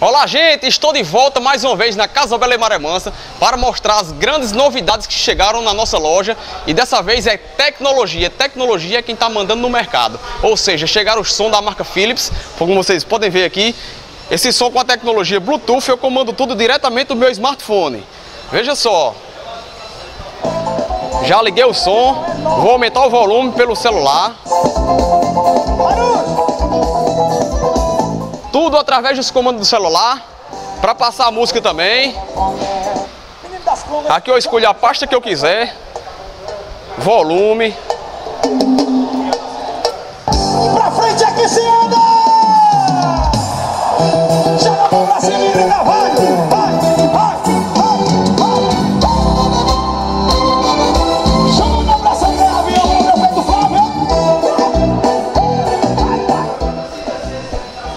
Olá gente, estou de volta mais uma vez na Casa Bela e Maré Mansa para mostrar as grandes novidades que chegaram na nossa loja e dessa vez é tecnologia, tecnologia é quem está mandando no mercado, ou seja, chegaram os som da marca Philips, como vocês podem ver aqui, esse som com a tecnologia Bluetooth eu comando tudo diretamente do meu smartphone, veja só, já liguei o som, vou aumentar o volume pelo celular. Tudo através dos comandos do celular, para passar a música também. Aqui eu escolho a pasta que eu quiser, volume. Pra frente é que se anda! Pra cima e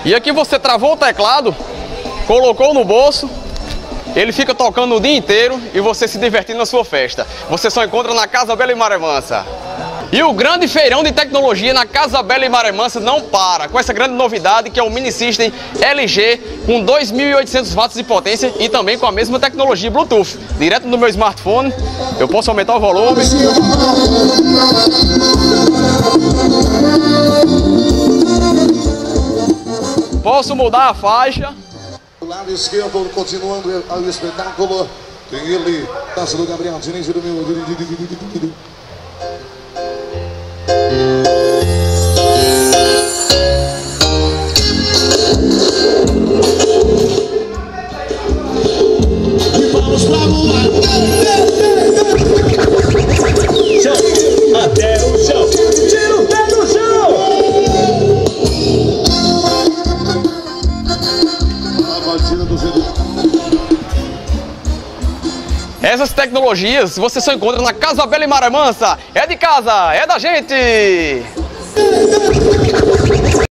E aqui você travou o teclado, colocou no bolso, ele fica tocando o dia inteiro e você se divertindo na sua festa. Você só encontra na Casa Bela e Maré Mansa. E o grande feirão de tecnologia na Casa Bela e Maré Mansa não para, com essa grande novidade que é o Mini System LG com 2.800 watts de potência e também com a mesma tecnologia Bluetooth. Direto no meu smartphone, eu posso aumentar o volume. Posso mudar a faixa. Do lado esquerdo, continuando o espetáculo, tem ele, taça do Gabriel Diniz do meu. E vamos pra rua. Batida do. Essas tecnologias você só encontra na Casa Bela e Maré Mansa. É de casa, é da gente!